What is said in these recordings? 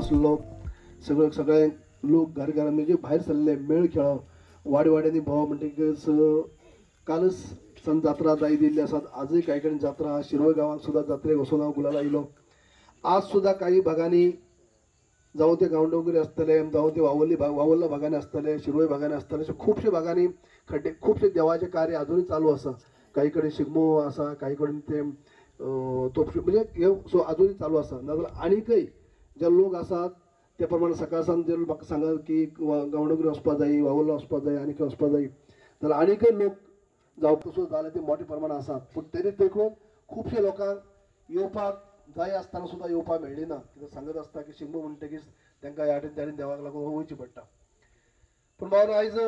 शिगमो आसलो सगळे सगळे लोक घरघरा म्हणजे भायर सरले मेळ खेळप वाड्या भोंवप भोंव म्हणटकीच कालच सन जात्रा जाय दिल्ली आसात आजूय काही कडेन जात्रा शिरोय गांवांत सुद्दां जात्रेक वचून हांव गुलाला आयलो आज सुद्दां काही भागांनी जावं ते गांवडोंगरी आसतले जावं ते वावल्ली भाग वावल्ल्या भागांनी आसतले शिरोय भागांनी आसतले अशें खुबशे भागांनी खड्डे खुबशे देवाचे कार्य अजूनय चालू आसा काही कडेन शिगमो आसा काही कडेन ते तोपशे तोपशी म्हणजे हे सो अजूनय चालू आसा नाजाल्यार आनीकय जे लोक आसात त्या प्रमाणे सकाळ सांग जर म्हाका सांगा की वा- वचपाक जाय वावल्ला वचपा जाय आनी खंय वचपाक जाय जाल्यार आनीकय लोक जावप तसो जाले ते मोठे प्रमाणात आसात पूण तरी देखून खुबशे लोकांक येवपाक जाय आसतना सुद्दां येवपाक मेळ्ळी ना. कित्याक सांगत आसता की शिगमो म्हणटकीच तांकां ह्या त्या देवाक लागून वयची पडटा पूण भाऊ आयज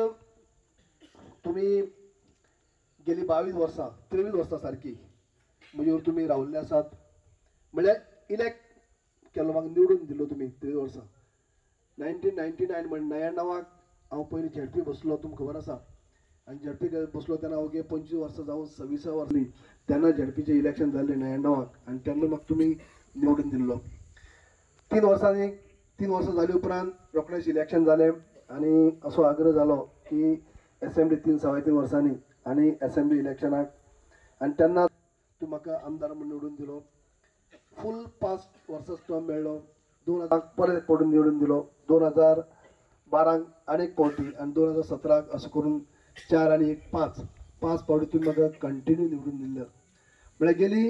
तुमी गेली बावीस वर्सां त्रेवीस वर्सां सारकी म्हजे तुमी रावल्ले आसात म्हळ्यार म्हणजे इलेक्ट केलो म्हाका निवडून दिलो तुमी तेवीस वर्सां नायन्टीन नायन्टी नायन म्हण णव्याण्णवाक हांव पयलीं झेडपी बसलो तुमकां खबर आसा? आनी झेडपी बसलो तेन्ना हांव गे पंचवीस वर्सां जावन सव्वीसा वर्सां तेन्ना झेडपीचें इलेक्शन जाल्लें णव्याण्णवाक आनी तेन्ना म्हाका तुमी निवडून दिल्लो तीन वर्सांनी तीन वर्सां जाली उपरांत रोखडेंच इलेक्शन जालें आनी असो आग्रह जालो की एसेंब्ली तीन सवाय तीन वर्सांनी आनी एसेंब्ली इलेक्शनाक. आनी तेन्ना तूं म्हाका आमदार म्हूण निवडून दिलो. फूल पांच वर्सेस टर्म मेळ्ळो दोन हजार परत पडून निवडून दिलो. दोन हजार बारांक अनेक पावटी आनी दोन हजार सतराक असो करून चार आनी एक पांच. पांच पावटी तुमी म्हाका कंटिन्यू निवडून दिल्लो म्हळ्यार म्हणजे गेली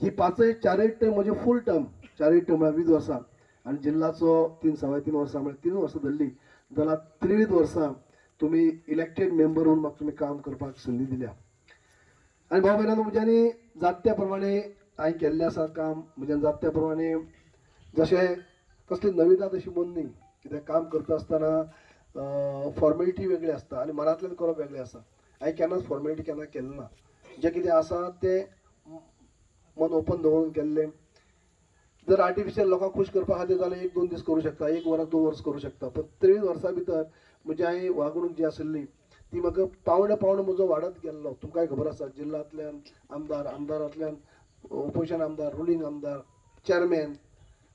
ही पांचय चारय टर्म म्हणजे फूल टर्म चारय टर्म म्हळ्यार वीस वर्सां आनी जिल्लाचो तीन सवाय तीन वर्सां म्हळ्यार तीन वर्सां धरली. जाल्यार त्रेवीस वर्सां तुमी इलेक्टेड मेंबर म्हणून म्हाका तुमी काम करपाक संदी दिल्या. आनी भाऊ भयणानो म्हज्यानी जात्या प्रमाणे हांवें केल्लें आसा काम म्हज्यान जात्या प्रमाणे जशें कसली नविता तशी मोन्नी न्ही कित्याक काम करता आसतना फॉर्मेलिटी वेगळी आसता आनी मनांतल्यान करप वेगळें आसा हांवें केन्नाच फॉर्मेलिटी केन्ना केलें ना. जें कितें आसा तें मन ओपन दवरून केल्लें जर आर्टिफिशियल लोकांक खूश करपा खातीर जाल्यार एक दोन दीस करूं शकता एक वरां दोन वर्स करूं शकता. पण त्रेवीस वर्सां भितर म्हजी हांवें वागणूक जी आशिल्ली ती म्हाका पावणे पावणे म्हजो वाडत गेल्लो तुमकांय खबर आसा जिल्ल्यांतल्यान आमदार आमदारांतल्यान उपोषण आमदार रुलींग आमदार चेअरमॅन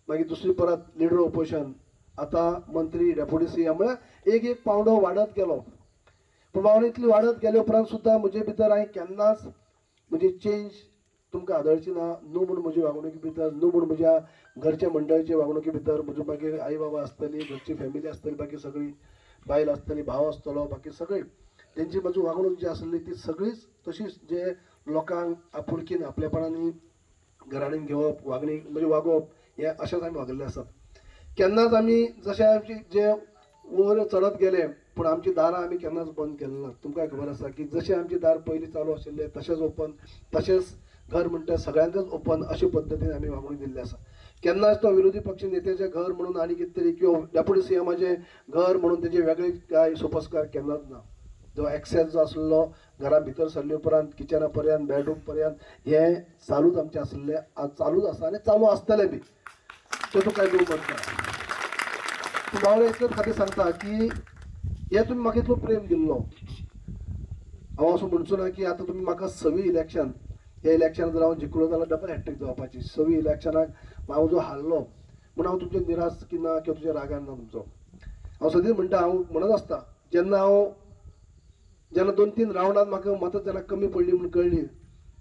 मागीर दुसरी परत लिडर ओपोजिशन आतां मंत्री डेप्युटी सी एम म्हळ्यार एक एक पावंडो वाडत गेलो. पूण पावडो इतली वाडत गेले उपरांत सुद्दां म्हजे भितर हांवें केन्नाच म्हजी चेंज तुमकां आदळची ना न्हू म्हूण म्हजे वागणुकी भितर न्हू म्हूण म्हज्या घरच्या मंडळाचे वागणुकी भितर म्हजे मागीर आई बाबा आसतली घरची फॅमिली आसतली बाकी सगळी बायल आसतली भाव आसतलो बाकी सगळी. तेंची म्हजी वागणूक जी आसली ती सगळीच तशीच जे लोकांक आपुलकीन आपलेपणांनी घराणेन घेवप वागणी म्हणजे वागोवप हे अशेंच आमी वागिल्ले आसात केन्नाच आमी जशें आमची जे वयर चडत गेले पूण आमची दारां आमी केन्नाच बंद केलें ना तुमकां खबर आसा की जशें आमची दार पयलीं चालू आशिल्लें तशेंच ओपन तशेंच घर म्हणटा सगळ्यांकच ओपन अशे पद्दतीन आमी वागणूक दिल्ली आसा. केन्नाच तो विरोधी पक्ष नेत्याचें घर म्हणून आनी कितें तरी किंवा डेप्युटी सी घर म्हणून तेजे वेगळे काय सोपस्कार केन्नाच ना. जो एक्सेस जो आसलो घरा भितर सरले उपरांत किचना पर्यंत बेडरूम पर्यंत हे चालूच आमचे आसले आज चालूच आसा आनी चालू आसतले बी. तो तुका करूंक करता पूण हांव इतलेच खातीर सांगता की हे तुमी म्हाका इतलो प्रेम दिल्लो हांव असो म्हणचो ना की आतां तुमी म्हाका सवी इलेक्शन हे इलेक्शन जर हांव जिखलो जाल्यार डबल हॅट्रीक जावपाची सवी इलेक्शनाक हांव जो हारलो म्हूण हांव तुमचे निराश की ना किंवा तुज्या रागान ना तुमचो. हांव सदींच म्हणटा हांव म्हणत आसता जेन्ना हांव जेन्ना दोन तीन रावंडात म्हाका मतां जेन्ना कमी पडली म्हूण कळली.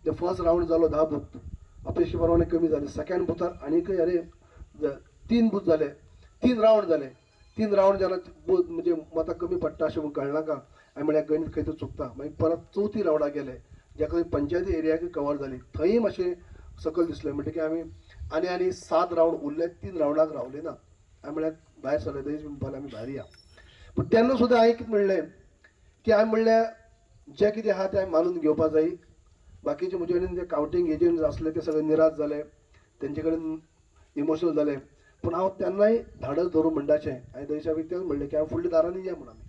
ते फर्स्ट रावंड जालो धा बूथ अपेक्षा प्रमाणे कमी जाले सेकंड बुथार आनीकय अरे तीन बूथ जाले तीन रावंड जाले तीन रावंड जेन्ना बूथ म्हणजे मतां कमी पडटा अशें म्हूण कळनाका हांवें म्हळ्यार गणित खंय तरी चुकता. मागीर परत चवथी रावंडाक गेले. जेका पंचायती एरियाक कवर जाली थंय मातशें सकयल दिसलें. म्हणटकीर आमी आनी आनी सात रावंड उरले तीन रावंडाक रावले ना. हांवें म्हळ्यार भायर सरले थंय म्हणपाक आमी भायर या. पूण तेन्ना सुद्दां हांवें कितें म्हणलें की हांवें म्हणलें जें कितें आहा तें हांवें मानून घेवपा जाय बाकीचे म्हजे कडेन जे कावंटींग एजंट्स आसले ते सगळे निराश जाले तेंचे कडेन इमोशनल जाले पूण हांव तेन्नाय धाडस धरून म्हणटाचें हांवें दयशा तेच म्हणलें की हांव फुडल्या दारांनी या म्हण आमी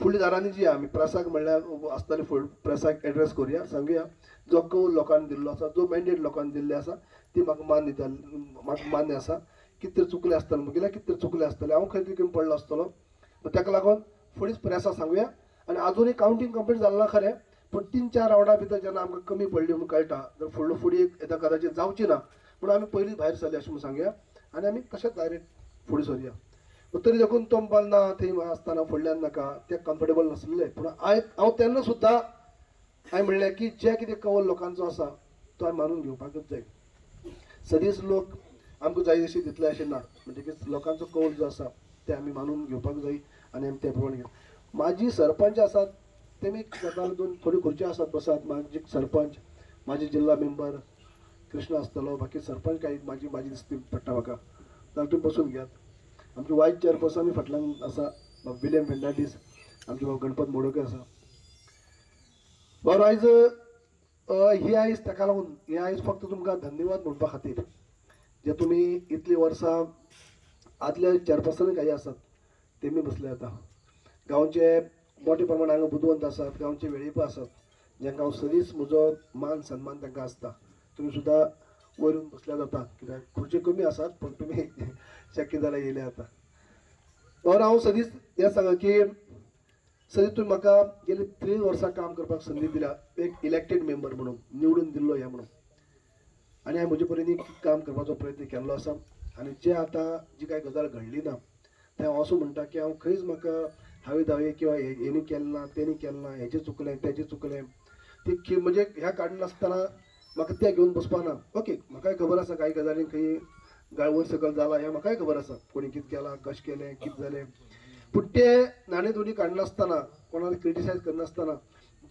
फुडल्या दारांनी जी आमी प्रेसाक म्हणल्यार आसताले फुड प्रेसाक एड्रेस करुया सांगुया. जो कौल लोकांनी दिल्लो आसा जो मॅन्डेट लोकांनी दिल्ले आसा ती म्हाका मान्य म्हाका मान्य आसा कितें तरी चुकलें आसतलें म्हगेल्या कितें तरी चुकलें आसतलें हांव खंय तरी पडलो आसतलो ताका लागून फुडेंच प्रेसाक सांगुया. आनी एक कावंटींग कंप्लीट झालं ना खरें पूण तीन चार रावंडा भितर जेन्ना आमकां कमी पडली म्हणून कळटा जर फुडलो फुडें येता कदाचित जावची ना म्हणून आमी पयलींच भायर सरले अशें म्हणून सांगया. आनी आमी कशेंच डायरेक्ट फुडें सरया तरी देखून तो ना थंय आसतना फुडल्यान नाका ते कम्फर्टेबल नासलेले पूण आय हांव तेन्ना सुद्दां हांवें म्हणलें की जे कितें कवल लोकांचो आसा तो हांवें मानून घेवपाकच जाय सदींच लोक आमकां जाय तशें दितले अशें ना म्हणटकीच लोकांचो कौल जो आसा ते आमी मानून घेवपाक जाय आनी आमी ते प्रमाणे घेवप माझी सरपंच आसात तेमी स्वतःला दोन थोडी खुर्च्यो आसात बसात माझी सरपंच माझे जिल्हा मेंबर कृष्ण आसतलो बाकी सरपंच काही माझी माझी दिसती पडटा म्हाका जाल्यार तुमी बसून घेयात. आमचे वायस चेअरपर्सन फाटल्यान आसा विलियम फेर्नांडीस आमचे भाऊ गणपत मोडोकर आसा बरं आयज अ, ही आयज ताका लागून ही आयज फक्त तुमकां धन्यवाद म्हणपा खातीर जे तुमी इतली वर्सां आदले चेअरपर्सन काही आसात तेमी बसले आता. गांवचे मोठे प्रमाण हांगा बुदवंत आसात गांवचे वेळीप आसात ज्यांना हांव सदींच म्हजो मान सन्मान तांकां आसता तुमी सुद्दां वरून बसल्या जाता. कित्याक खुर्ची कमी आसात पण तुमी शक्य जाल्यार येयले आता. और हांव सदींच हें सांगा की सदींच तुमी म्हाका गेली त्री वर्सां काम करपाक संदी दिल्या. एक इलेक्टेड मेंबर म्हणून निवडून दिल्लो हे म्हणून. आनी हांवें म्हजे परीन काम करपाचो प्रयत्न केल्लो आसा. आनी जे आतां जी कांय गजाल घडली ना तें हांव असो म्हणटा की हांव खंयच म्हाका हांवें दावे किंवा याने हेणी ना तेणी केलं ना हेजें चुकलें तेजें चुकलें. ते की म्हणजे ह्या काडनासतना म्हाका तें घेवन बसपा ना. ओके म्हाकाय खबर आसा कांय गजाली खंय गायवर सकल सकयल जाला हें म्हाकाय खबर आसा कोणी कितें केलां कशें केलें कित जालें पूण ते नाणे दोनी काडनासतना कोणाला क्रिटिसायज करनासतना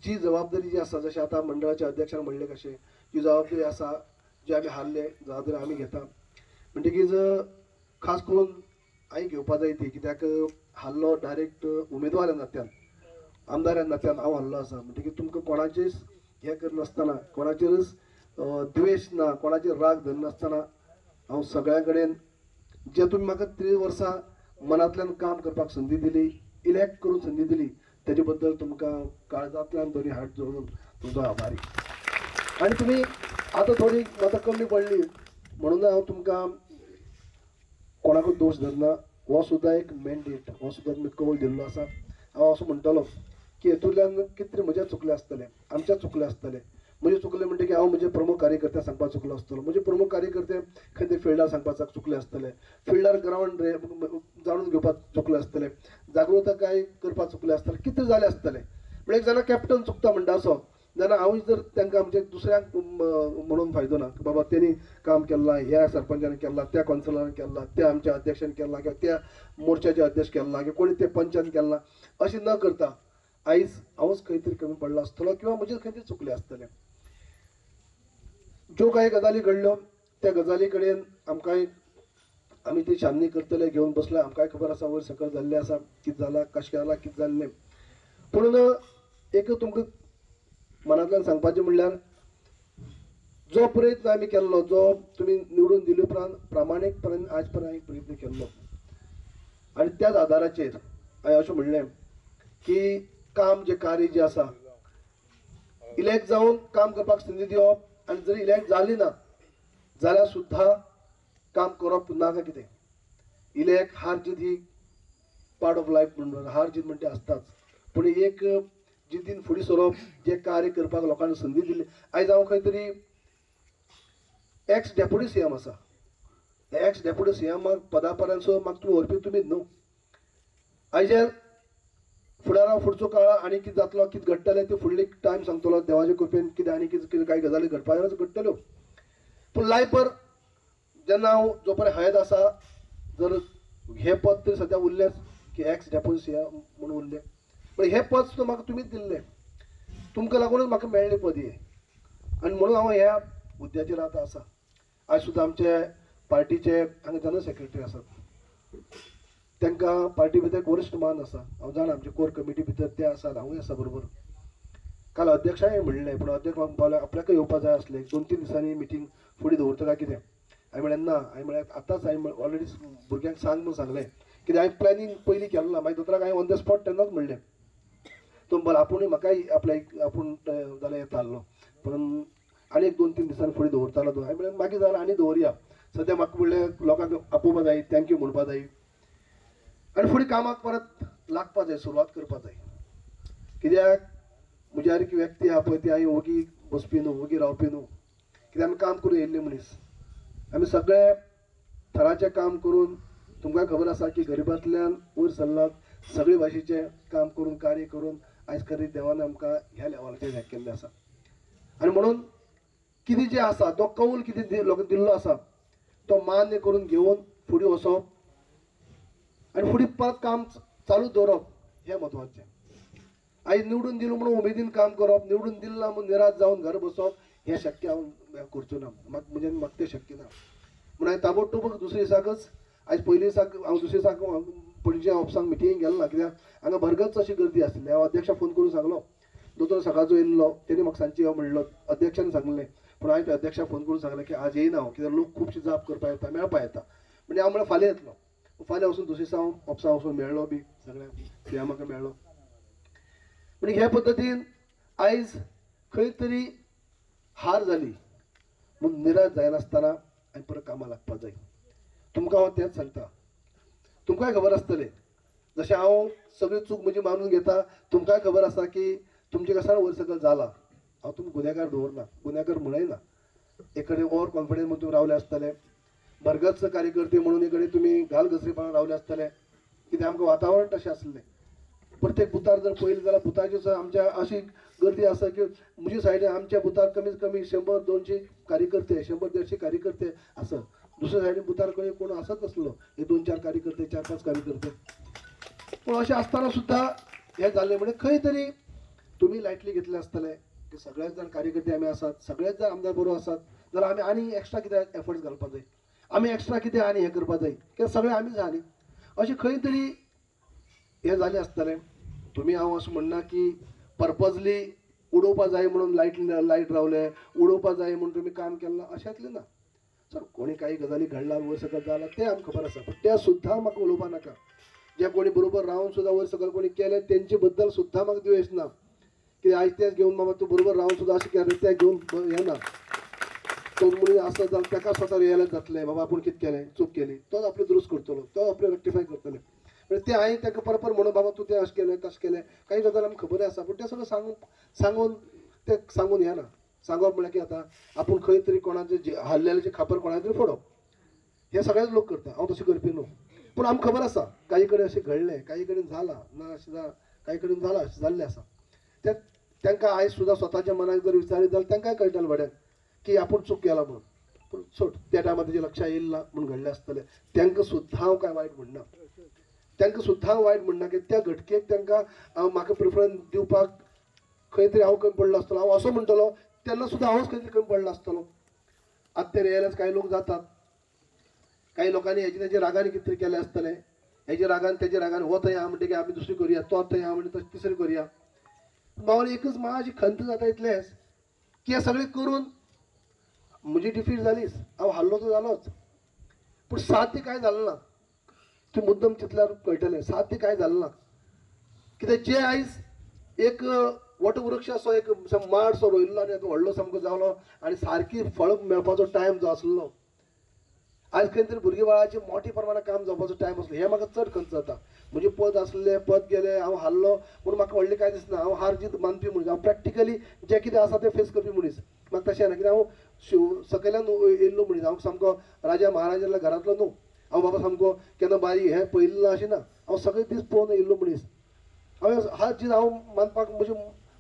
जी जबाबदारी जी आसा जशें आतां मंडळाच्या अध्यक्षान म्हणलें कशें जी जबाबदारी आसा जे आमी हारले जबाबदारी आमी घेता. म्हणटकीच खास करून हांवें घेवपा जाय ती कित्याक हाल्लो डायरेक्ट उमेदवार नात्यान आमदार नात्यान हांव हाल्लो आसा म्हणटकीर तुमकां कोणाचेच हें करनासतना कोणाचेरच द्वेश ना कोणाचेर राग धरनासतना हांव सगळ्या कडेन जे तुमी म्हाका त्रीस वर्सां मनांतल्यान काम करपाक संदी दिली इलेक्ट करून संदी दिली तेजे बद्दल तुमकां काळजांतल्यान दोनी हात जोडून तुमचो आभारी. आनी तुमी आतां थोडी मतां कमी पडली म्हणून हांव तुमकां कोणाकूच दोश धरना हो सुद्दां एक मॅन्डेट हो सुद्दां तुमी कौल दिल्लो आसा हांव असो म्हणटलो की हेतूंतल्यान कितें तरी म्हजें चुकलें आसतलें आमच्या चुकलें आसतलें म्हजें चुकलें म्हणटकीर हांव म्हजे प्रमुख कार्यकर्त्यांक सांगपाक चुकलो आसतलो म्हजे प्रमुख कार्यकर्ते खंय ते फिल्डार सांगपाक चुकले आसतले फिल्डार ग्रावंड रे जाणून घेवपाक चुकलें आसतलें जागृताय करपाक चुकलें आसतलें कितें जालें आसतलें म्हणजे एक जाणा कॅप्टन चुकता म्हणटा असो. जाल्यार हांवूय जर तांकां म्हणजे दुसऱ्यांक म्हणून फायदो ना बाबा तेणी काम केलां ह्या सरपंचान केलां त्या कौन्सिलरान केलां त्या आमच्या अध्यक्षान केलां किंवा त्या मोर्चाचे अध्यक्ष केलां किंवा कोणी ते पंचान केलां अशें न करता आयज हांवूच खंय तरी कमी पडलो आसतलो किंवा म्हजें खंय तरी चुकलें आसतलें ज्यो कांय गजाली घडल्यो त्या गजाली कडेन आमकांय आमी ती छाननी करतले घेवन बसले आमकांय खबर आसा वयर सकयल जाल्लें आसा कितें जालां कशें जालां कितें जाल्लें पूण एक तुमकां मनांतल्यान सांगपाचें म्हणल्यार जो प्रयत्न आमी केल्लो जो तुमी निवडून दिले उपरांत प्रामाणीकपणान आज पर्यंत हांवें प्रयत्न केल्लो. आनी त्याच आदाराचेर हांवें अशें म्हणलें की काम जे कार्य जे आसा इलेक्ट जावन काम करपाक संदी दिवप आनी जर इलेक्ट जाली ना जाल्यार सुद्दां काम करप नाका कितें? इलेक्ट हार जीत ही पार्ट ऑफ लायफ म्हणून हार जीत म्हणटा आसताच पूण एक जितीन फुडें सरप जे कार्य करपाक लोकांनी संदी दिली. आयज हांव खंय तरी एक्स डेप्युटी सी एम आसा एक्स डेप्युटी सी एमाक पदा म्हाका तुमी व्हरपी तुमी न्हू. आयज फुडारा फुडचो काळ आनी कितें जातलो कितें घडटलें ते फुडले टायम सांगतलो देवाचे कृपेन कितें आनी कितें कितें कांय गजाली घडपाक घडटल्यो. पूण लायफर जेन्ना हांव जो पर्यंत हयत आसा जर हे पद तरी सद्या उरलेंच की एक्स डेप्युटी सी एम म्हणून उरलें. हे पद सुद्दां म्हाका तुमीच दिल्लें तुमकां लागूनच म्हाका मेळ्ळें पद हे. आनी म्हणून हांव ह्या हुद्द्याचेर आतां आसा आयज सुद्दां आमचे पार्टीचे हांगा जनरल सेक्रेटरी आसात तांकां पार्टी भितर एक वरिश्ठ मान आसा हांव जाणा आमचे कोर कमिटी भितर ते आसात हांवूय आसा बरोबर काल अध्यक्षांय म्हणलें पूण अध्यक्ष म्हाका म्हणपाक लागलो, आपल्याकय येवपा जाय आसलें दोन तीन दिसांनी मिटींग फुडें दवरता काय कितें? हांवें म्हळ्यार ना. हांवें म्हळ्यार आतांच हांवें ऑलरेडी भुरग्यांक सांग म्हूण सांगलें कित्याक हांवें प्लॅनिंग पयलीं केलें ना मागीर दोतोराक हांवें ऑन द स्पॉट तेन्नाच म्हणलें. तो बोल आपुणूय म्हाकाय आपल्या आपूण जाल्यार येता आसलो पूण आनी एक दोन तीन दिसांनी फुडें दवरतालो तो हांवें म्हणलें मागीर जाल्यार आनी दवरया सद्या म्हाका म्हणलें लोकांक आपोवपा जाय थँक्यू म्हणपा जाय आनी फुडें कामाक परत लागपा जाय सुरवात करपा जाय कित्याक म्हज्या एक व्यक्ती आहा पळय ती हांवें ओगी बसपी न्हू ओगी रावपी न्हू कित्याक आमी काम करून येयल्ले मनीस? आमी सगळे थराचें काम करून तुमकां खबर आसा की गरिबांतल्यान वयर सरलात सगळे भाशेचें काम करून कार्य करून आयज खरी देवान आमकां ह्या लेवलाचेर हें केल्लें आसा. आनी म्हणून कितें जें आसा तो कौल कितें दि- दिल्लो आसा तो मान्य करून घेवन फुडें वचप आनी फुडें परत काम चालू दवरप हें म्हत्वाचें. आयज निवडून दिलो म्हणून उमेदीन काम करप निवडून दिला म्हणून निराश जावन घर बसप हें शक्य हांव करचो ना. म्हाका म्हणजे म्हाका तें शक्य ना. म्हणून हांवें ताबडतोब दुसऱ्या दिसाकच आयज पयलीं साक हांव दुसरे साक पणजे ऑफिसांक मिटींग गेलो ना कित्याक हांगा भरगच अशी गर्दी आसली हांव अध्यक्षाक फोन करून सांगलो. दोतोर सकाळचो येयल्लो तेणी म्हाका सांजची हो म्हणलो. अध्यक्षान सांगलें. पूण हांवें त्या अध्यक्षाक फोन करून सांगलें की आज येयना हांव हो, कित्याक लोक खुबशे जाप करपा येता मेळपा येता म्हणजे हांव म्हळ्यार फाल्यां येतलो. फाल्यां वचून दुसरे दिसा हांव ऑफिसां वचून मेळ्ळो बी सगळ्यांक ते म्हाका मेळ्ळो म्हणजे हे पद्दतीन आयज खंय तरी हार जाली म्हूण निराश जायनासतना आनी परत कामां लागपाक जाय तुमकां हांव हो तेंच सांगता. तुमकांय खबर आसतलें. जशें हांव सगळी चूक म्हजी मानून घेता तुमकांय खबर आसा की तुमचे कसाय वयर सकयल जाला? हांव तुमकां गुन्हेगार दवरना गुन्हेगार म्हणयना. एक कडेन ओवर कॉन्फिडन्स म्हणून रावले आसतले. भरगच कार्यकर्ते म्हणून एक कडेन तुमी घालघसरीपणान रावले आसतले. कित्याक आमकां वातावरण तशें आसलें. प्रत्येक बुथार जर पळयलें जाल्यार बुथाची सुद्दां आमच्या अशी गर्दी आसा की म्हज्या सायडीन आमच्या बुथार कमीत कमी शंबर दोनशे कार्यकर्ते शंबर देडशे कार्यकर्ते आसत. दुसऱ्या सायडीन बुथार कोण आसत नासलो हे दोन चार कार्यकर्ते चार पांच कार्यकर्ते. पूण अशें आसतना सुद्दां हें झाल्यामुळे म्हणजे खंय तरी तुमी लायटली घेतले आसतले की सगळेच जाण कार्यकर्ते आमी आसात सगळेच जण आमदार बरो आसात जाल्यार आमी आनी एक्स्ट्रा कितें एफर्ट्स घालपा जाय आमी एक्स्ट्रा कितें आनी हें करपा जाय कित्याक सगळें आम्ही झाले. असे अशें खंय तरी हें जालें आसतलें तुमी हांव अशें म्हणना की पर्पजली उडोवपा जाय म्हणून लायट लायट रावले उडोवपा जाय म्हणून तुमी काम केलं अशातले ना. सर कोणी काही गजाली घडला वयर सकल जाला तें आमकां खबर आसा पूण त्या सुद्दां म्हाका उलोवपा नाका. जे कोणी बरोबर रावन सुद्दां वयर सकयल कोणी केलें तेंचे बद्दल सुद्दां म्हाका द्वेश ना. की आयज तेच घेवन बाबा तूं बरोबर रावन सुद्दां अशें केलें तें घेवन ब- हें ना. तो मनीस आसत जाल्यार ताका स्वता रियलायज जातलें बाबा आपूण कितें केलें चूक केली. तोच आपलें दुरुस्त करतलो तो आपलें रेक्टिफाय करतलें म्हणजे ते हांवें ताका परपर म्हणून बाबा तूं तें अशें केलें तशें केलें काही गजाल आमकां खबर आसा पूण तें सगळें सांगून सांगून तें सांगून हें ना. सांगप म्हळ्यार कितें जाता आपूण खंय तरी कोणाचे जे खापर कोणा तरी फोडप हे सगळेच लोक करता हांव तशें करपी न्हू पूण आमकां खबर आसा काही कडेन अशें घडलें काही कडेन जालां ना अशें जा काही कडेन जालां अशें जाल्लें आसा ते तांकां आयज सुद्दां स्वताच्या मनाक जर विचारीत जाल्यार तांकांय कळटलें बरें की आपूण चूक केला म्हणून. पूण सोड त्या टायमार तेजें लक्षात येईल ना म्हणून घडलें आसतलें तांकां सुद्दां हांव हो कांय वायट म्हणना तांकां सुद्दां हांव हो वायट म्हणना की त्या घटकेक तांकां हांव म्हाका प्रिफरन्स दिवपाक खंय तरी हांव कमी पडलो आसतलो हांव असो म्हणटलो तेन्ना सुद्दां हांवच खंय तरी कमी पडला असतो आतां ते काही लोक जातात. काही लोकांनी याची तेजे रागाने कितें तरी केलें आसतलें हेजे रागान रागाने रागान आहे हा म्हणते की आमी दुसरी करूया तो थंय आहा म्हणजे तशें तिसरी करुया. मावली एकच मातशी खंत जाता इतलेंच की हें सगळें करून म्हजी डिफीट जालीच हांव हारलो तो जालोच पूण साध्य कांय झालं ना? तू मुद्दम चिंतल्यार कळटलें साध्य कांय झालं ना? कित्याक जे आयज एक वटवृक्ष असो एक माड सो रोयिल्लो आनी व्हडलो सामको जालो आनी सारकी फळ मेळपाचो टायम जो आसलो आयज खंय तरी भुरगीं बाळाचें मोठ्या प्रमाणात काम जावपाचो टायम आसलो हें म्हाका चड खंत जाता. म्हजें पद आसलें पद गेलें हांव हारलो पूण म्हाका व्हडलें कांय दिसना. हांव हार जीत मानपी मनीस. हांव प्रॅक्टिकली जें कितें आसा तें फेस करपी मनीस. म्हाका तशें ना. कित्याक हांव शिव सकयल्यान येयल्लो मनीस. हांव सामको राजा महाराजांच्या घरांतलो न्हू. हांव बाबा सामको केन्ना बारी हें पयलें अशें ना हांव सगळे दीस पळोवन येयल्लो मनीस. हांवें हार जीत हांव मानपाक म्हजें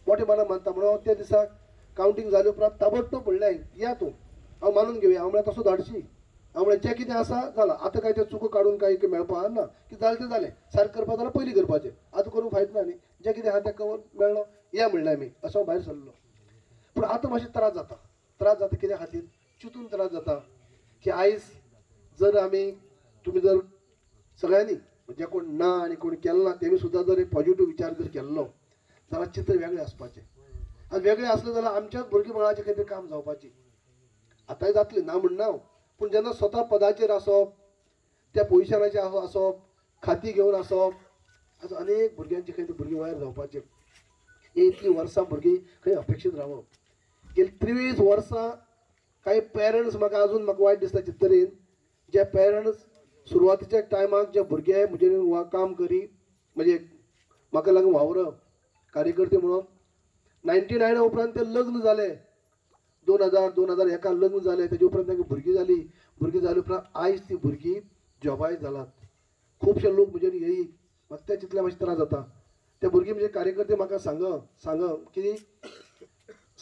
मोठे मनान मानता म्हणून हांव त्या दिसाक कावंटींग जाले उपरांत ताबडतोब म्हणलें या तूं. हांव मानून घेवया हांव म्हळ्यार तसो धाडशी. हांव म्हळें जें कितें आसा जालां आतां काय तें चुको काडून काय मेळपा ना? कितें जालें तें जालें सारकें करपा जाल्यार पयलीं करपाचें. आतां करूंक फायद ना न्ही. जें कितें आहा तें कवर मेळ्ळो या म्हणलें आमी असो हांव भायर सरलो पूण आतां मातशें त्रास जाता. त्रास जाता कित्या खातीर चिंतून त्रास जाता. की आयज जर आमी तुमी जर सगळ्यांनी जे कोण ना आनी कोण केलें ना तेमी सुद्दां जर एक पॉझिटिव्ह विचार जर केल्लो जाल्यार चित्र वेगळें आसपाचें आनी वेगळें आसलें जाल्यार आमच्याच भुरगेपणाचे खंय तरी काम जावपाचें. आतांय जातलें ना म्हणना पूण जेन्ना स्वता पदाचेर आसप त्या पोजिशनाचेर आसप खाती घेवन आसप असो अनेक भुरग्यांचे खंय तरी भुरगीं वयर जावपाचे. हे इतलीं वर्सां भुरगीं खंय अपेक्षीत रावप गेली त्रेवीस वर्सां काही पेरंट्स म्हाका अजून म्हाका वायट दिसता चित्तरेन जे पेरंट्स सुरवातीच्या टायमाक जे भुरगे म्हजे वा काम करी म्हणजे म्हाका लागून वावरप कार्यकर्ते म्हणून नायन्टी नायना उपरांत ते लग्न झाले. दोन हजार दोन हजार एका लग्न जालें तेजे उपरांत तांकां भुरगीं जाली भुरगीं जाले उपरांत आयज ती भुरगीं जॉबाय जालात खुबशे लोक म्हजे येयी म्हाका ते चितल्या मातशें त्रास जाता ते भुरगीं म्हणजे कार्यकर्ते म्हाका सांग सांग की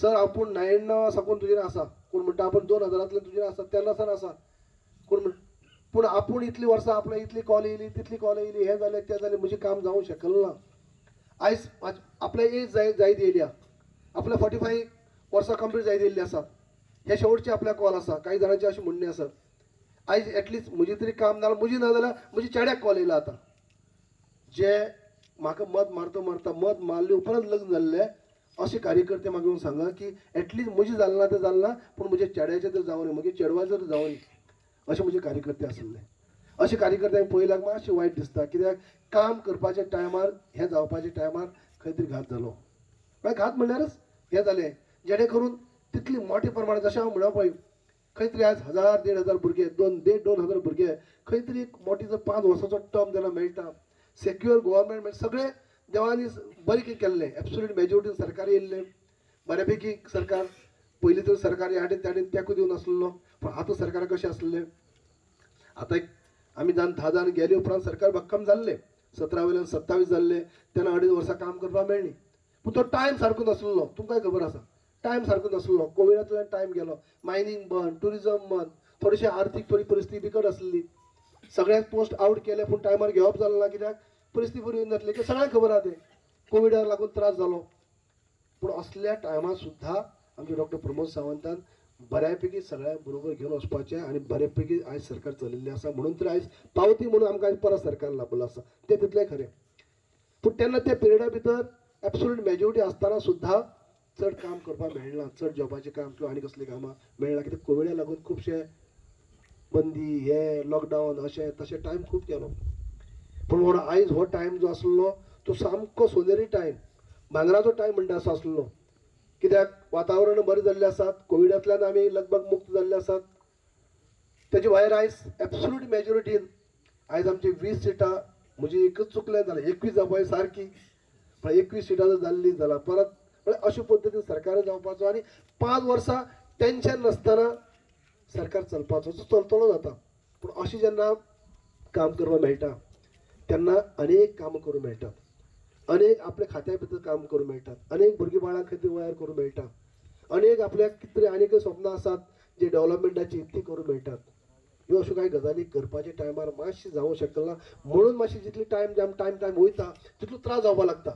सर आपूण नायण्णव साकून तुजेर आसा कोण म्हणटा आपूण दोन हजारांतल्यान तुजेर आसा तेन्ना सर आसा कोण म्हण पूण आपूण इतलीं वर्सां आपल्या इतली कॉल येयली तितली कॉल येयली हें जालें तें जालें म्हजें काम जावंक शकल ना. आयज म्हाज- आपल्या एज जाय जायत येयल्या आपल्या फोर्टी फाय वर्सां कंप्लीट जायत येयल्ली आसा हे शेवटचे आपल्या कॉल आसा काही जाणांचे अशें म्हणणें आसा आयज एटलिस्ट म्हजी तरी काम ना म्हजी ना जाल्यार म्हजी चेड्याक कॉल येयला आतां. जे म्हाका मत मारता मारता मत मारले उपरांत लग्न जाल्ले अशे कार्यकर्ते म्हाका येवन सांगा की एटलीस्ट म्हजी जालें ना तें जालें ना पूण म्हज्या चेड्याचें तर जावं न्ही म्हगे चेडवाचें तर जावं न्ही. अशे म्हजे कार्यकर्ते आसले अशे कार्यकर्ते हांवें पळयल्याक मातशें वायट दिसता. कित्याक? काम करपाच्या टायमार हें जावपाच्या टायमार खंय तरी घात जालो. मागीर घात म्हणल्यारच हें जालें. जेणे करून तितली मोठे प्रमाणांत जशें हांव म्हणा पळय खंय तरी आज हजार देड हजार भुरगे दोन देड दोन हजार भुरगे खंय तरी एक मोठी जर पांच वर्साचो टर्म जेन्ना मेळटा. सेक्युअर गोवोरमेंट मेळटा सगळे देवानी बरें केल्लें. एब्सोल्यूट मेजॉरिटीन सरकार येयल्लें बऱ्यापैकी सरकार पयलीं तर सरकार ह्या हाडीन त्या हाडीन तेंको दिवन आसलेलो. पूण आतां सरकार कशें आसलें आतां एक आमी जावन धा जाण गेले उपरांत सरकार भक्कम जाल्ले सतरा वयल्यान सत्तावीस जाल्ले तेन्ना अडीच वर्सां काम करपाक मेळ्ळी पूण तो टायम सारको नासलो तुमकांय खबर आसा? टायम सारको नासलो कोविडांतल्यान टायम गेलो. मायनींग बंद ट्युरिजम बंद. थोडीशी आर्थीक थोडी परिस्थिती बिकट आसली सगळ्यांक पोस्ट आउट केले पूण टायमार घेवप जालो ना कित्याक? परिस्थिती बरी येवन जातली. की सगळ्यांक खबर आहा तें कोविडाक लागून त्रास जालो पूण असल्या टायमार सुद्दां आमचे डॉक्टर प्रमोद सावंतान बऱ्यापैकी सगळ्या बरोबर घेवन वचपाचें आनी बऱ्यापैकी आयज सरकार चलिल्लें आसा म्हणून तर आयज पावती म्हणून आमकां आयज परत सरकार लाभलो आसा तें तितलें खरें. पूण तेन्ना त्या पिरियडा भितर एब्सोल्यूट मेजॉरिटी आसतना सुद्दां चड काम करपाक मेळना चड जॉबाचें काम किंवा आनी कसलीं कामां मेळना कित्याक कोविडा लागून खुबशे बंदी हे लॉकडावन अशें तशें टायम खूब गेलो. पूण म्हणून आयज हो टायम जो आसलो तो सामको सोनेरी टायम भांगराचो टायम म्हणटा असो आसलो कित्याक वातावरण बरें जाल्लें आसात कोविडांतल्यान आमी लगभग मुक्त जाल्ले आसात तेजे भायर आयज एब्सोल्यूट मेजॉरिटीन आयज आमची वीस सिटां म्हजी एकच चुकलें जालें एकवीस जावपा सारकी पण एकवीस सिटां जर जाल्ली जाल्यार परत म्हळ्यार अशे पद्दतीन सरकार जावपाचो आनी पांच वर्सां टेन्शन नासतना सरकार चलपाचो. चलतलो जाता. पूण अशें जेन्ना काम करपाक मेळटा तेन्ना अनेक कामां करूंक मेळटात अनेक आपल्या खात्या भितर काम करूंक मेळटात अनेक भुरगीं बाळां खातीर वयार करूंक मेळटा अनेक आपल्याक कितें तरी आनीक स्वप्नां आसात जे डेव्हलपमेंटाची ती करूंक मेळटात ह्यो अश्यो कांय गजाली करपाच्या टायमार मातशी जावंक शकना म्हणून मातशी जितली टायम जाम टायम टायम वयता तितलो त्रास जावपाक लागता.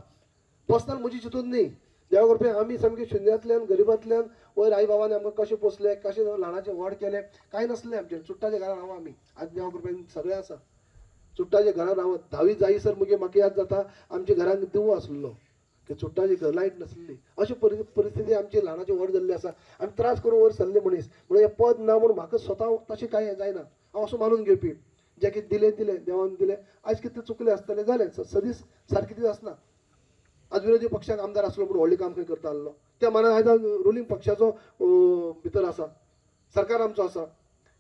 पर्सनल म्हजी चिंतून न्ही देवा कृपे आमी सामके शुन्यांतल्यान गरिबांतल्यान वयर आई बाबांनी आमकां कशें पोसलें कशें ल्हानाचें व्हड केलें कांय नासलें आमचें चुट्टाच्या घरान रावो आमी आज देवा कृपेन सगळें आसा. चुट्टाचे घरा रावत धावी जायसर मुगे म्हाका याद जाता. आमच्या घरांक दिवो आसलो ते चुट्टाची घर लायट नसली. अशी परि परिस्थिती आमची ल्हानाची व्हड जाल्ली आसा आनी त्रास करून वयर सरले मनीस म्हणून हें पद ना म्हणून म्हाका स्वता तशें कांय जायना हांव असो मानून घेवपी जे कितें दिलें दिलें. देवान दिलें. आयज कितें चुकलें आसतलें जालें सदीच सारकें कितें आसना आज विरोधी पक्षाक आमदार आसलो म्हणून व्हडलें काम खंय करता आसलो त्या मानान आयज रुलींग पक्षाचो भितर आसा सरकार आमचो आसा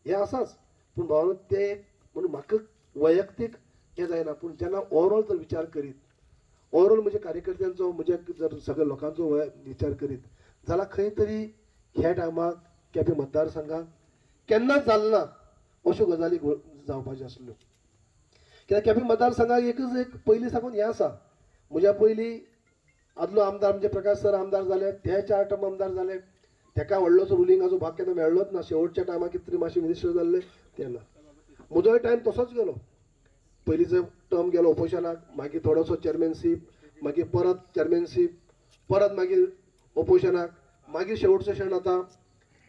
हें आसाच पूण भावना ते म्हणून म्हाका वैयक्तीक हें जायना पूण जेन्ना ओवरऑल जर विचार करीत ओवरऑल म्हज्या कार्यकर्त्यांचो म्हज्या जर सगळ्या लोकांचो विचार करीत जाल्यार खंय तरी ह्या टायमाक केपें मतदारसंघाक केन्नाच जालना ना अश्यो गजाली जावपाच्यो आसल्यो. कित्याक केपें मतदारसंघाक एकच एक पयलीं साकून हें आसा. म्हज्या पयलीं आदलो आमदार म्हणजे प्रकाश सर आमदार जाले ते चार टर्म आमदार जाले तेका व्हडलोसो रुलिंगाचो भाग केन्ना मेळ्ळोच ना. शेवटच्या टायमार कितें तरी मातशें मिनिस्टर जाल्ले तेन्ना म्हजोय टायम तसोच गेलो. पयलींचो टर्म गेलो ओपोशनाक मागीर थोडोसो चेअरमॅनशीप मागीर परत चेअरमॅनशीप परत मागीर ओपोशनाक मागीर शेवटचो क्षण आतां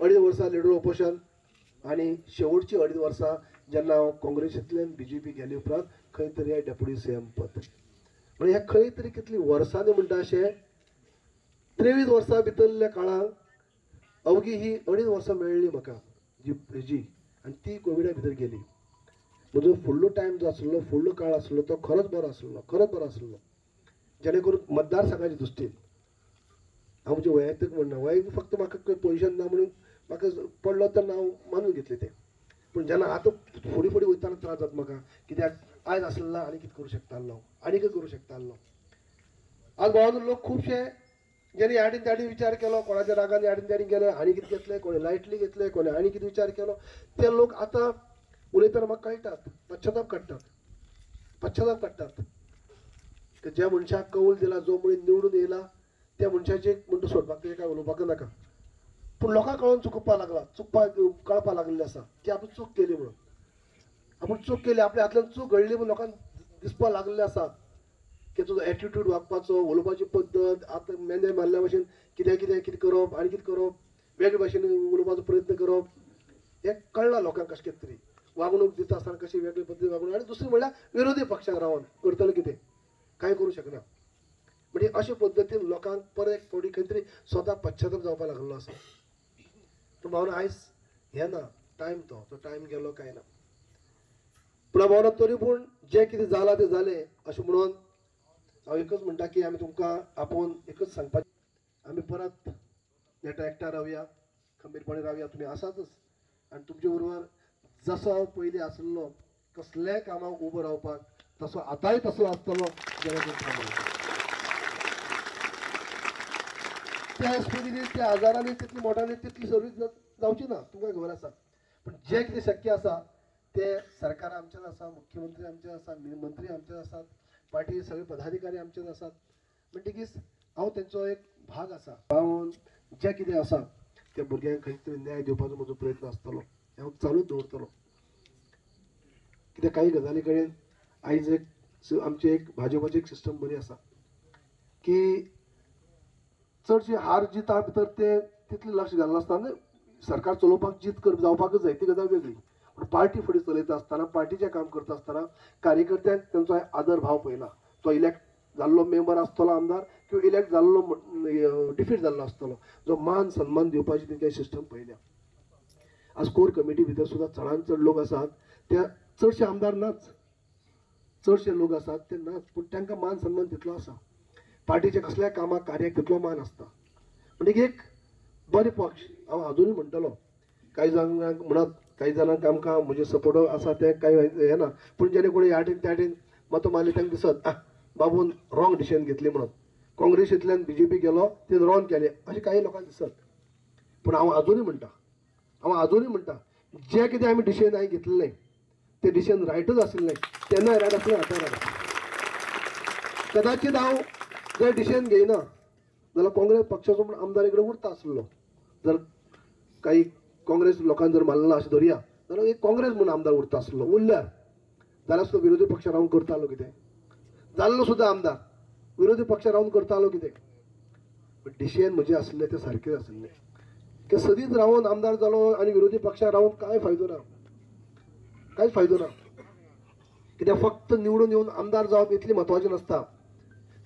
अडीच वर्सां लिडर ओपोशन आनी शेवटची अडीच वर्सां जेन्ना हांव काँग्रेसींतल्यान बी जे पी गेले उपरांत खंय तरी हे डेप्युटी सी एम पद. म्हणजे हे खंय तरी कितली वर्सांनी म्हणटा अशें त्रेवीस वर्सां भितरल्या काळांत अवघी ही अडीच वर्सां मेळ्ळी म्हाका जी हेजी आनी ती कोविडा भितर गेली. म्हजो फुडलो टायम जो आसलो फुडलो काळ आसलो तो खरोच बरो आसलो खरोच बरो आसलो जेणे करून मतदारसंघाचे दृश्टीन हांव म्हणजे वैयक्तीक म्हणना वैयक्तीक फक्त म्हाका पोजिशन ना म्हणून म्हाका पडलो तेन्ना हांव मानून घेतलें तें. पूण जेन्ना आतां फुडें फुडें वयताना त्रास जाता म्हाका कित्याक आयज आसलेला आनी कितें करूं शकतालो आनी कितें करूं शकतालो आज गोंयांत लोक खुबशे जेणे ह्या वाटेन विचार केलो कोणाच्या रागान ह्या वाटेन गेले आनी कितें घेतले कोणी लायटली घेतले कोणी आनी कितें विचार केलो. ते लोक आतां उलयतना म्हाका कळटात पश्चाताप काडटात पश्चाताप काडटात ज्या मनशाक कौल दिला जो मनीस निवडून येयला त्या मनशाचे म्हणटा सोडपाक तेजे काय उलोवपाक नाका. पूण लोकांक कळून चुकपा लागला चुकपाक कळपा लागलेले आसा. की आपण चूक केली म्हणून. आपण चूक केली आपल्या हातल्यान चूक घडली म्हणून लोकांक दिसपा लागलेले आसा. की तुजो एटिट्यूड वागपाचो उलोवपाची पद्दत आतां मेंदे मारल्या भशेन कितें कितें कितें करप आनी कितें करप वेगळे भशेन उलोवपाचो प्रयत्न करप हें कळना लोकांक कशें कितें तरी. वागणूक दिता आसतना कशी वेगळी पद्धती वागणूक आनी दुसरी म्हणल्यार विरोधी पक्षाक रावन करतले कितें कांय करूं शकना म्हणजे अशे पद्दतीन लोकांक परत एक फावटी खंय तरी स्वता पश्चाताप जावपाक लागलो आसा पूण भावना आयज हें ना टायम तो तो टायम गेलो काय ना. पूण भावना तरी पूण जें कितें जालां तें जालें अशें म्हणून हांव एकच म्हणटा की आमी तुमकां आपोवन एकच सांगपाचें. आमी परत नेटा एकठांय रावया खंबीरपणे रावया तुमी आसातच आनी तुमचे बरोबर जसो हांव पयलीं आसलो कसल्याय कामाक उबो रावपाक तसो आतांय तसो आसतलो त्या स्पिरिटीन त्या आजारांनी तितली मोठांनी तितली सर्वीस जावची ना तुमकां खबर आसा पूण जें कितें शक्य आसा ते सरकार आमचेच आसा मुख्यमंत्री आमचे आसा मंत्री आमचेच आसात पार्टी सगळे पदाधिकारी आमचेच आसात म्हणटकीच हांव तेंचो एक भाग आसा हांव जें कितें आसा त्या भुरग्यांक खंय तरी न्याय दिवपाचो म्हजो प्रयत्न आसतलो हांव चालूच दवरतलो कित्याक काही गजाली कडेन आयज एक आमची एक भाजपाची एक सिस्टम बरी आसा की चडशी हार जिता भितर ते तितले लक्ष घालनासतना सरकार चलोवपाक जीत कर जावपाकच जाय. ती गजाल वेगळी. पूण पार्टी फुडें चलयता आसतना पार्टीचें काम करता आसतना कार्यकर्त्यांक तांचो आदर भाव पयला तो इलेक्ट जाल्लो मेंबर आसतलो आमदार किंवा इलेक्ट जाल्लो डिफीट जाल्लो आसतलो जो मान सन्मान दिवपाची तेंच्या सिस्टम पळयल्या आज कोर कमिटी भितर सुद्दां चडान चड लोक आसात ते चडशे आमदार नाच चडशे लोक आसात ते नाच पूण तांकां मान सन्मान तितलो आसा पार्टीच्या कसल्याय कामाक कार्याक तितलो मान आसता म्हणजे एक बरे पक्ष. हांव आजुनूय म्हणटलो काही जाणांक म्हणत काही जाणांक आमकां म्हजे सपोर्ट आसा ते कांय हे ना. पूण जेणे कोणी ह्या त्या वाटेन मतां मारली तांकां दिसत आ बाबून रॉंग डिसिजन घेतली म्हणून. काँग्रेसींतल्यान बी जे पी गेलो ते रॉंग केले. अशें काही लोकांक दिसत. पूण हांव आजुनूय म्हणटा हांव अजूनही म्हणटा जें कितें आमी डिसिजन हांवें घेतलेलें तें डिसिजन रायटूच आसलें तेन्ना रायट आसलें आतां रायट कदाचित हांव जर डिसिजन घेयना जाल्यार काँग्रेस पक्षाचो म्हण आमदार कडेन उरता आसलो जर काही काँग्रेस लोकांनी जर मारला अशें धरया जाल्यार एक काँग्रेस म्हणून आमदार उरता आसलो उरल्यार जाल्यार सुद्दां विरोधी पक्ष रावन करतालो कितें? जाल्लो सुद्दां आमदार विरोधी पक्ष रावन करतालो कितें? पण डिसिजन म्हजें आसलें तें सारकें आसलें की सदींच रावन आमदार जालो आनी विरोधी पक्षाक रावन कांय फायदो ना? कांयच फायदो ना? कित्याक फक्त निवडून येवन आमदार जावप इतली म्हत्वाचें नासता.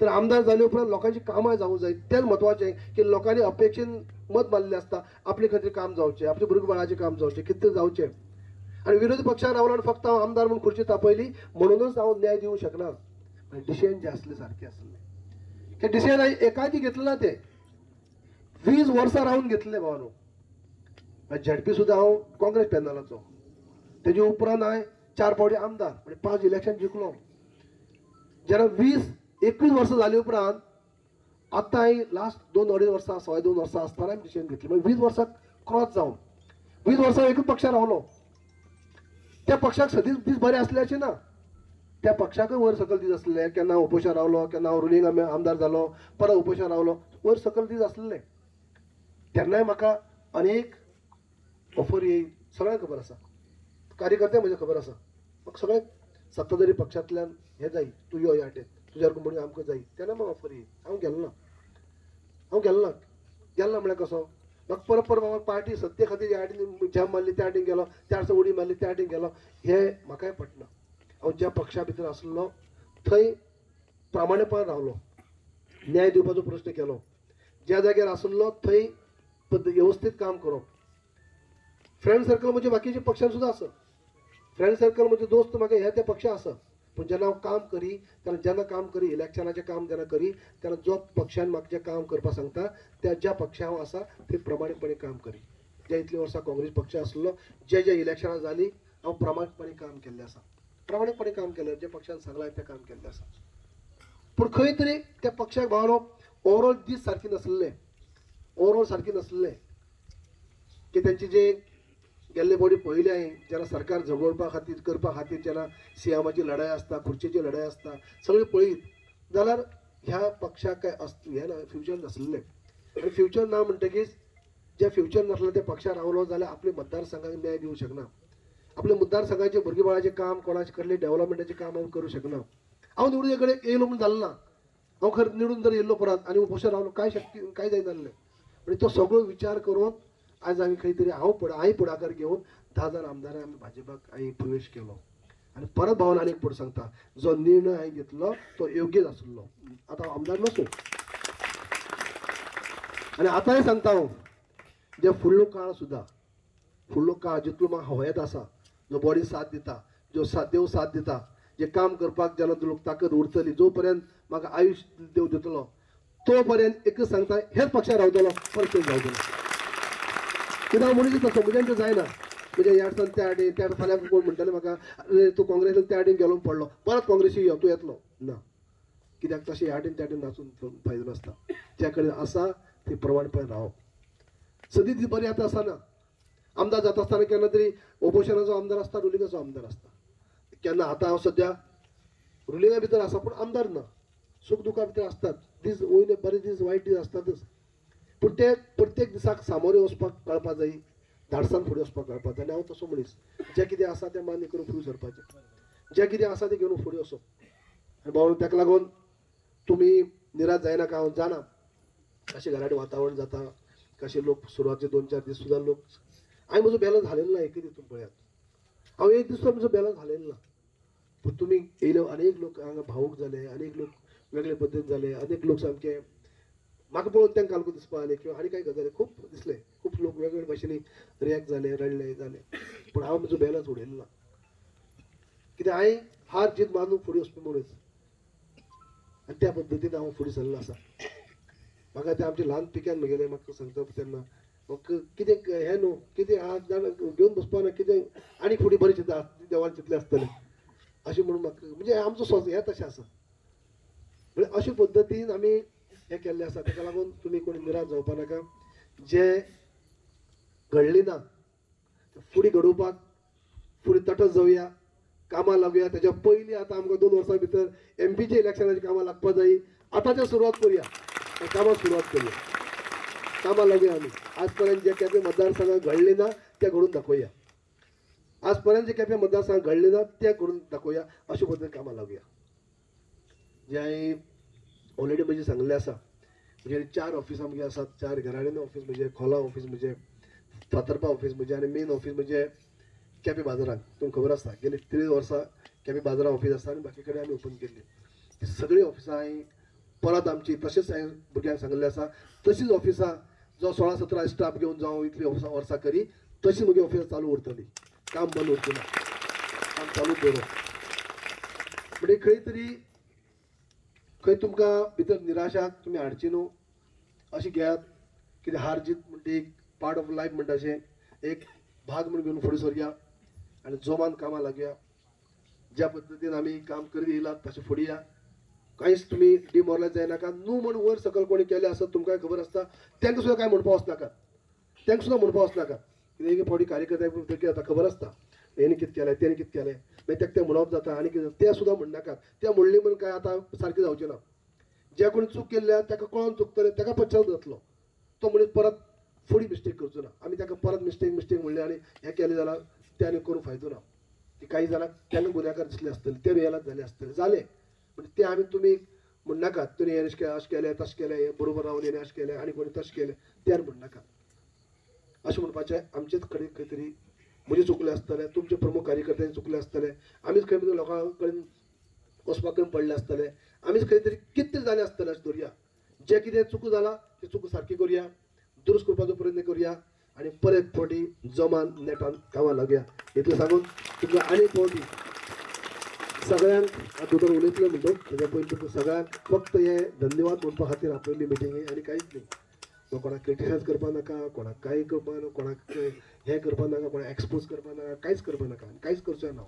तर आमदार जाले उपरांत लोकांची कामां जावूं जाय तेच म्हत्वाचें की लोकांनी अपेक्षेन मत मारलें आसता आपले खातीर काम जावचें आपले भुरगेंबाळाचें काम जावचें कितें तरी जावचें आनी विरोधी पक्षाक रावलो आनी फक्त हांव आमदार म्हणून खुर्ची तापयली म्हणूनच हांव न्याय दिवंक शकना डिसिजन जें आसले सारकें आसलें ते डिसिजन हांवें एकाकी घेतलें ना तें? वीस वर्सां रावन घेतले भावानो. झेडपी सुद्दां हांव हो, काँग्रेस पॅनलाचो हो. तेजे उपरांत हांवें चार फावटी आमदार म्हणजे पांच इलेक्शन जिखलो जेन्ना वीस एकवीस वर्सां जाली उपरांत आतां हांवें लास्ट दोन अडेज वर्सां सवाय दोन वर्सां आसतना हांवें डिसिजन घेतली. म्हणजे वीस वर्सां क्रॉस जावन वीस वर्सां एकूच पक्षाक रावलो हो. त्या पक्षाक सदींच दीस बरें आसले अशें ना. त्या पक्षाकय वयर सकयल दीस आसले केन्ना उपोशण रावलो केन्ना हांव रुलींग आमदार जालो परत उपोशण रावलो वयर सकयल दीस आसले तेन्नाय म्हाका अनेक ऑफर येयी सगळ्यांक खबर आसा कार्यकर्ते म्हजे खबर आसा म्हाका सगळे सत्ताधारी पक्षांतल्यान हे जाय तूं यो ह्या वाटेन तुज्या कंपनी आमकां जाय तेन्ना म्हाका ऑफर येईल. हांव गेलो ना. हांव गेलो ना. गेलो ना म्हळ्यार कसो? म्हाका परत परत हांव पार्टी सत्ते खातीर ह्या वाटेन जॅम मारली त्या वाटेन गेलो. त्या वर्सा उडी मारली त्या वाटेन गेलो. हे म्हाकाय पटना हांव ज्या पक्षा भितर आसलो थंय प्रामाणीकपणान रावलो. न्याय दिवपाचो प्रश्न केलो. ज्या जाग्यार आसलो थंय पद्धत वेवस्थीत काम करप फ्रेंड सर्कल म्हणजे बाकीचे पक्षान सुद्दां आसा फ्रेंड सर्कल म्हणजे दोस्त म्हाका हे ते पक्ष असं. पूण जेन्ना हांव काम करी तेन्ना जेन्ना काम करी इलेक्शनाचें काम जेन्ना करी तेन्ना जो पक्षान म्हाका जें काम करपाक सांगता त्या ज्या पक्षा हो हांव आसा ते प्रमाणीकपणे काम करी. जे इतली वर्सां काँग्रेस पक्ष आसलो जे जे इलेक्शनां जालीं हांव प्रामाणीकपणे काम केल्लें आसा प्रामाणीकपणे काम केलें जे पक्षान सांगलां तें काम केल्लें आसा पूण खंय तरी त्या पक्षाक भावनो ओवरऑल दीस सारके नासलेले. ओव्हरऑल सारके नासलेले की तेंचे जे गेल्ले बॉडी पहिले आहे जेन्ना सरकार झगडपा खातीर करपा खातीर जेन्ना सियामाची लढाई आसता खुर्चेची लढाई आसता सगळे पळयत जाल्यार ह्या पक्षाक काय अस हें ना फ्युचर नासलें आनी फ्युचर ना म्हणटकीच जे फ्युचर नासलें त्या पक्षात रावलो जाल्यार आपल्या मतदारसंघाक न्याय दिवंक शकना आपल्या मतदारसंघाचे भुरगेबाळाचे बाळाचें काम कोणाचे कडले डेव्हलपमेंटाचे काम हांव करूंक शकना हांव निवडून कडेन येयलो म्हणून जालें ना हांव खरें निवडून जर येयल्लो परत आनी उपोशण रावलो काय शक्य काय जाल्लें आणि तो सगळो विचार करून आज आमी खंय तरी हांव फुडें हांवें फुडाकार घेवन धा हजार आमदारां आमी भाजपाक हांवें प्रवेश केलो. आनी परत भावना आनी एक पुढे सांगता जो निर्णय हांवें घेतलो तो योग्यच आसलो आतां हांव आमदार नासूं. आनी आतांय सांगता हांव जे फुडलो काळ सुद्दां फुडलो काळ जितलो म्हाका हवयत आसा जो बॉडी साथ दिता जो साथ देव साथ दिता जे काम करपाक जेन्ना लोक ताकद उरतली जो पर्यंत म्हाका आयुश्य देव दितलो तो पर्यंत एकच सांगता हेच पक्षार रावतलो परत चेंज रावतलो कित्याक म्हणून तसो म्हणजे जायना म्हणजे ह्या अडचण त्या आडे त्या फाल्यां कोण म्हणटले म्हाका अरे तूं काँग्रेसीन त्या आडीन गेलो पडलो. परत काँग्रेसी यो तूं येतलो ना. कित्याक तशें ह्या आडीन त्या आडीन नाचून फायदो नासता. ज्या कडेन आसा थंय प्रमाणपण रावप सदी ती बरी आतां आसना आमदार जाता आसतना केन्ना तरी ओपोशनाचो आमदार आसता रुलिंगाचो आमदार आसता केन्ना आतां हांव सद्या रुलिंगा भितर आसा पूण आमदार ना. सुख दुखा भितर आसतात दीस वयले बरे दीस वायट दीस आसतातच पूण ते प्रत्येक दिसाक सामोरे वचपाक कळपाक जाय धाडसान फुडें वचपाक कळपाक जाय आनी हांव तसो मनीस जें कितें आसा तें मान्य करून फुडें सरपाचें. जें कितें आसा तें घेवन फुडें वचप. आनी भाऊ ताका लागून तुमी निराश जायनाका हांव जाणा. कशें घराचें वातावरण जाता कशे लोक सुरवातीचे दोन चार दीस सुद्दां लोक हांवें म्हजो बॅलन्स घालेलो ना एकय तितून पळयात. हांव एक दीस म्हजो बॅलन्स घालेलो ना. पूण तुमी येयलो अनेक लोक हांगा भावूक जाले अनेक लोक वेगळे पद्दतीन जाले अनेक लोक सामके म्हाका पळोवन तांकां कालको दिसपा आले किंवा आनी कांय गजाली खूब दिसले. खूब लोक वेगवेगळे भाशेनी रियॅक्ट जाले रडले जाले पूण हांव म्हजो बॅलन्स उडयलो ना. कित्याक हांवें हार जीत मानून फुडें वचपी मनीस आनी त्या पद्दतीन हांव फुडें सरलो आसा म्हाका ते आमचे ल्हान पिक्यान म्हगेले म्हाका सांगता तेन्ना म्हाका कितें हें न्हू कितें आज जाण घेवन बसपा ना कितें आनी फुडें बरें चिंता देवान चिंतलें आसतलें अशें म्हणून म्हाका म्हणजे आमचो स्वज हें तशें आसा म्हणजे अशे पद्दतीन आमी हें केल्लें आसा ताका लागून तुमी कोणी निराश जावपा नाका. जें घडलें ना फुडें घडोवपाक फुडें तटस जावया कामां लागुया. तेज्या पयलीं आतां आमकां दोन वर्सां भितर एम पीच्या इलेक्शनाची कामां लागपा जायी आतांच्या सुरवात करुया. कामां सुरवात करुया. कामां लागुया आमी आज पर्यंत जे केपें मतदारसंघात घडलें ना तें घडोवन दाखोवया. आज पर्यंत जे केपें मतदारसंघात घडलें ना तें घडून दाखोवया. अशे पद्दतीन कामां लागुया. जे आहे ऑलरेडी म्हणजे सांगलें आसा म्हणजे चार ऑफिसां म्हजी आसात चार घराडेन ऑफिस म्हणजे खोला ऑफिस म्हणजे फातर्पा ऑफिस म्हणजे आनी मेन ऑफिस म्हणजे केपे बाजारांत तुमकां खबर आसा गेली तिन वर्सां केपे बाजारां ऑफिस आसा आनी बाकी कडेन आमी ओपन केल्ली ती सगळीं ऑफिसां हांवें परत आमची तशेंच हांवें भुरग्यांक सांगलें आसा तशींच ऑफिसां जो सोळा सतरा स्टाफ घेवन जावं इतली वर्सां वर्सां करी तशीच म्हजी ऑफिसां चालू उरतली. काम बंद उरचें ना काम चालू दवरप म्हणजे खंय तरी खंय तुमकां भितर निराशाक तुमी हाडची न्हू अशें घेयात कितें हार जीत म्हणटा एक पार्ट ऑफ लायफ म्हणटा अशें एक भाग म्हूण घेवन फुडें सरया आनी जोमान कामां लागया. ज्या पद्दतीन आमी काम करीत येयलात तशें फुडें या. कांयच तुमी डिमॉरलायज जायनाका न्हू म्हण वयर सकयल कोणी केलें आसत तुमकां खबर आसता तांकां सुद्दां कांय म्हणपा वचनाका. तांकां सुद्दां म्हणपा वचनाका. कित्याक एक फावटी कार्यकर्त्याक जाता खबर आसता. यांनी कितें केलें तेणी कितें केलें मागीर ताका तें म्हणप जाता आनी कितें तें सुद्दां म्हणनाकात तें म्हणलें म्हणून काय आतां सारकें जावचें ना. ज्या कोणी चूक केल्ल्या ताका कळोन चुकतलें ताका पश्चात जातलो. तो मनीस परत फुडें मिस्टेक करचो ना. आमी ताका परत मिस्टेक मिस्टेक म्हणलें आनी हें केलें जाल्यार तें आनी करून फायदो ना. की काही जाणांक तेन्ना गुन्यांवकार दिसले आसतले ते रियलायज जाले आसतले जालें म्हणजे ते आमी तुमी म्हणनाकात तुमी हें अशें अशें केलें तशें केलें हें बरोबर रावन हेणें अशें केलें आनी कोणी तशें केलें तें म्हणनाकात अशें म्हणपाचें आमचेच कडेन खंय तरी म्हजें चुकलें आसतलें तुमचे प्रमुख कार्यकर्त्यांनी चुकले आसतलें आमीच खंय लोकां कडेन वचपाक कडेन पडलें आसतलें आमीच खंय तरी कितें तरी जालें आसतलें अशें धरया जें कितें चुको जाला तें चुको सारकी करुया दुरुस्त करपाचो प्रयत्न करुया आनी परत फावटी जमान नेटान कामां लागया इतलें सांगून तुमकां आनी फावटी सगळ्यांक आतां तर उलयतलो म्हणटो तेज्या पयलीं तुमकां सगळ्यांक फक्त हे धन्यवाद म्हणपा खातीर आपयली मिटींग आनी कांयच न्ही. कोणाक क्रिटिसायज करपा नाका कोणाक कांय करपा नाका कोणाक हें करपा नाका कोणाक एक्सपोज करपा नाका कांयच करपा नाका. आनी कांयच करचें ना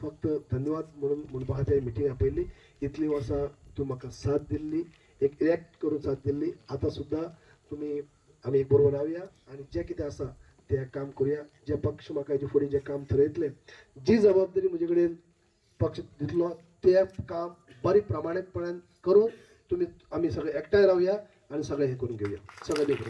फक्त धन्यवाद म्हणून म्हणपा खातीर मिटींग आपयली इतलीं वर्सां तूं म्हाका साथ दिल्ली एक रिएक्ट करून साथ दिल्ली आतां सुद्दां तुमी आमी एक बरोबर रावया आनी जें कितें आसा तें काम करुया. जे पक्ष म्हाका हेजे फुडें जें काम थरयतले जी जबाबदारी म्हजे कडेन पक्ष दितलो तें काम बरे प्रामाणीकपणान करून तुम्ही आम्ही सगळे एकठांय रावया आणि सगळे हे करून घेऊया. सगळे देव